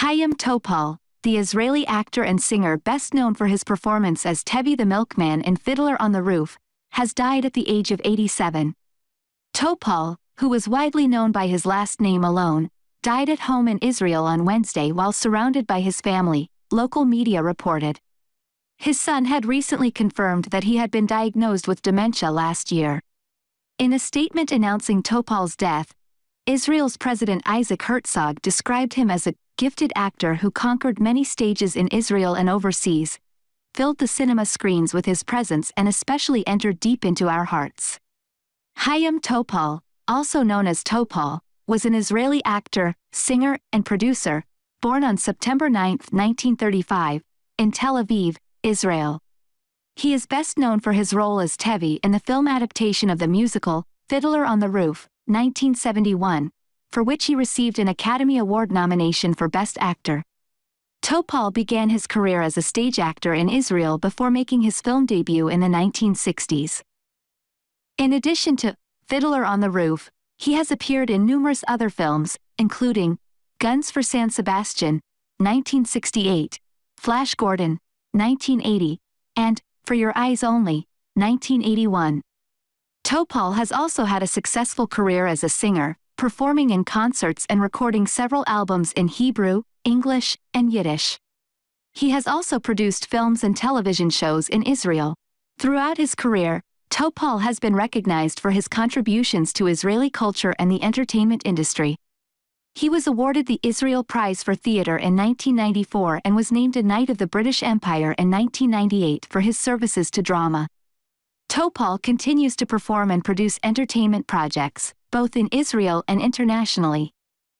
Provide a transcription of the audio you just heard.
Chaim Topol, the Israeli actor and singer best known for his performance as Tevye the Milkman in Fiddler on the Roof, has died at the age of 87. Topol, who was widely known by his last name alone, died at home in Israel on Wednesday while surrounded by his family, local media reported. His son had recently confirmed that he had been diagnosed with dementia last year. In a statement announcing Topol's death, Israel's President Isaac Herzog described him as a gifted actor who conquered many stages in Israel and overseas, filled the cinema screens with his presence and especially entered deep into our hearts. Chaim Topol, also known as Topol, was an Israeli actor, singer, and producer, born on September 9, 1935, in Tel Aviv, Israel. He is best known for his role as Tevye in the film adaptation of the musical, Fiddler on the Roof, 1971, for which he received an Academy Award nomination for Best Actor. Topol began his career as a stage actor in Israel before making his film debut in the 1960s. In addition to Fiddler on the Roof, he has appeared in numerous other films, including Guns for San Sebastian, 1968, Flash Gordon, 1980, and For Your Eyes Only, 1981. Topol has also had a successful career as a singer, performing in concerts and recording several albums in Hebrew, English, and Yiddish. He has also produced films and television shows in Israel. Throughout his career, Topol has been recognized for his contributions to Israeli culture and the entertainment industry. He was awarded the Israel Prize for Theatre in 1994 and was named a Knight of the British Empire in 1998 for his services to drama. Topol continues to perform and produce entertainment projects, both in Israel and internationally.